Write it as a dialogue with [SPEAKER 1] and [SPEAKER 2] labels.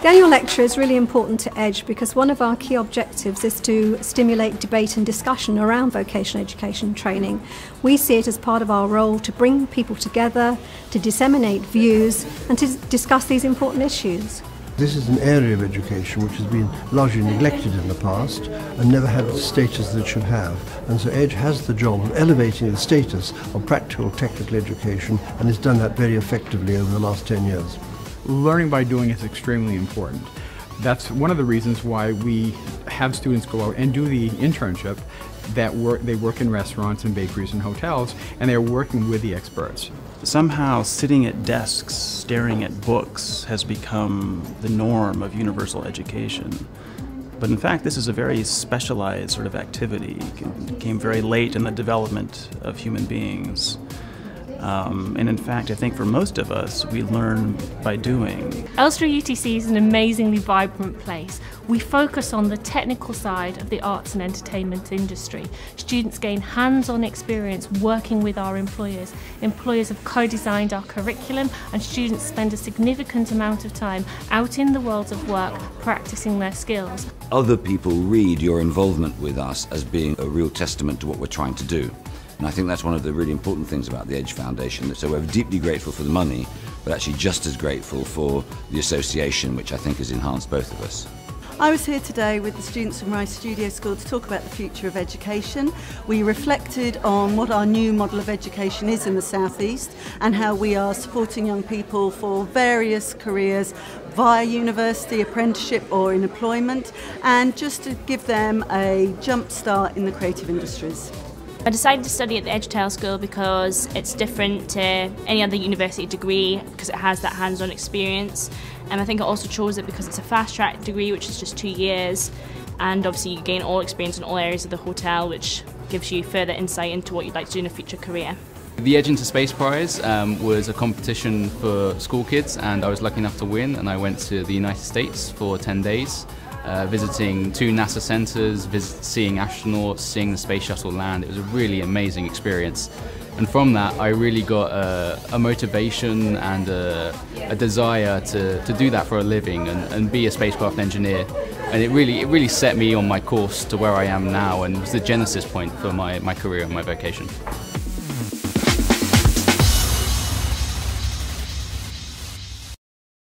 [SPEAKER 1] The annual lecture is really important to EDGE because one of our key objectives is to stimulate debate and discussion around vocational education training. We see it as part of our role to bring people together, to disseminate views, and to discuss these important issues.
[SPEAKER 2] This is an area of education which has been largely neglected in the past and never had the status that it should have. And so EDGE has the job of elevating the status of practical technical education and has done that very effectively over the last 10 years.
[SPEAKER 3] Learning by doing is extremely important. That's one of the reasons why we have students go out and do the internship that work they work in restaurants and bakeries and hotels and they're working with the experts.
[SPEAKER 4] Somehow sitting at desks staring at books has become the norm of universal education. But in fact, this is a very specialized sort of activity. It came very late in the development of human beings. Um, and in fact, I think for most of us, we learn by doing.
[SPEAKER 5] Aylesbury UTC is an amazingly vibrant place. We focus on the technical side of the arts and entertainment industry. Students gain hands-on experience working with our employers. Employers have co-designed our curriculum and students spend a significant amount of time out in the world of work practicing their skills.
[SPEAKER 6] Other people read your involvement with us as being a real testament to what we're trying to do. And I think that's one of the really important things about the Edge Foundation. So we're deeply grateful for the money, but actually just as grateful for the association, which I think has enhanced both of us.
[SPEAKER 7] I was here today with the students from Rye Studio School to talk about the future of education. We reflected on what our new model of education is in the South East and how we are supporting young people for various careers via university, apprenticeship or in employment and just to give them a jump start in the creative industries.
[SPEAKER 8] I decided to study at the Edge Hotel School because it's different to any other university degree because it has that hands-on experience. And I think I also chose it because it's a fast track degree which is just two years. And obviously you gain all experience in all areas of the hotel which gives you further insight into what you'd like to do in a future career.
[SPEAKER 9] The Edge into Space Prize um, was a competition for school kids and I was lucky enough to win and I went to the United States for 10 days uh, visiting two NASA centers, visit, seeing astronauts, seeing the space shuttle land. It was a really amazing experience. And from that, I really got a, a motivation and a, a, desire to, to do that for a living and, and be a spacecraft engineer. And it really, it really set me on my course to where I am now and was the genesis point for my, my career and my vocation.